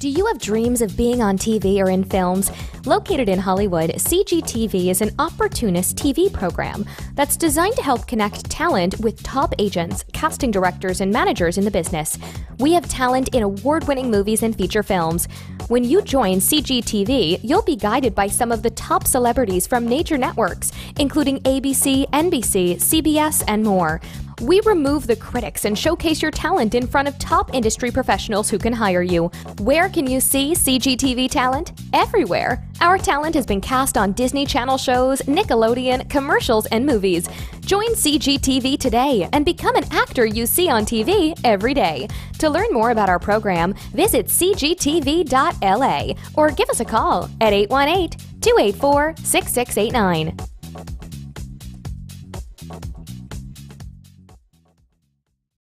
Do you have dreams of being on TV or in films? Located in Hollywood, CGTV is an opportunist TV program that's designed to help connect talent with top agents, casting directors, and managers in the business. We have talent in award winning movies and feature films. When you join CGTV, you'll be guided by some of the top celebrities from major networks, including ABC, NBC, CBS, and more. We remove the critics and showcase your talent in front of top industry professionals who can hire you. Where can you see CGTV talent? Everywhere. Our talent has been cast on Disney Channel shows, Nickelodeon, commercials, and movies. Join CGTV today and become an actor you see on TV every day. To learn more about our program, visit cgtv.la or give us a call at 818 284 6689.